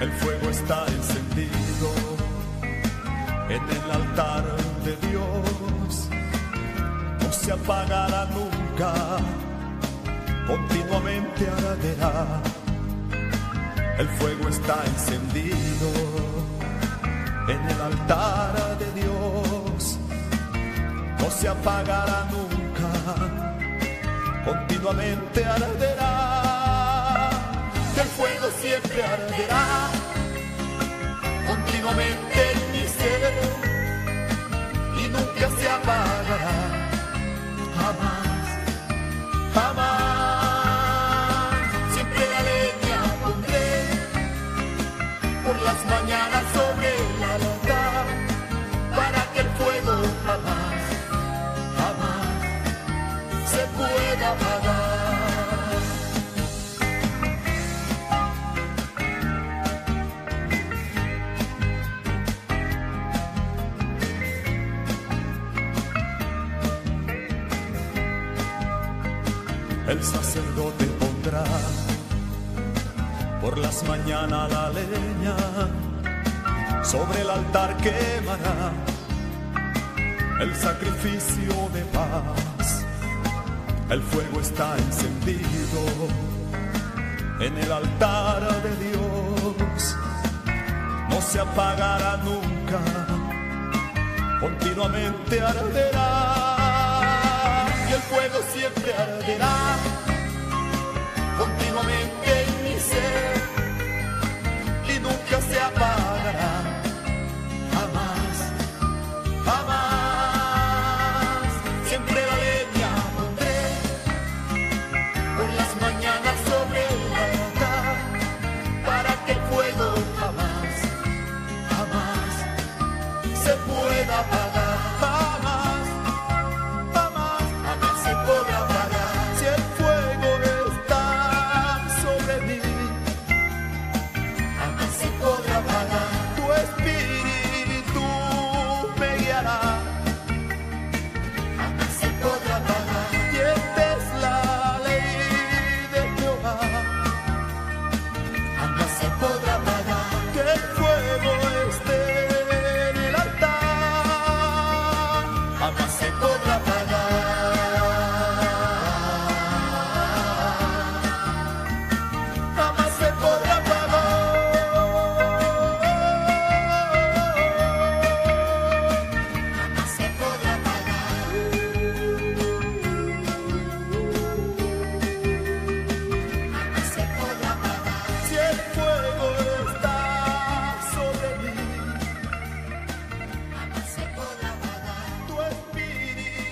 El fuego está encendido en el altar de Dios. No se apagará nunca, continuamente arderá. El fuego está encendido en el altar de Dios. No se apagará nunca, continuamente arderá. El fuego siempre El sacerdote pondrá por las mañanas la leña, sobre el altar quemará el sacrificio de paz. El fuego está encendido en el altar de Dios, no se apagará nunca, continuamente arderá. Y el fuego siempre arderá,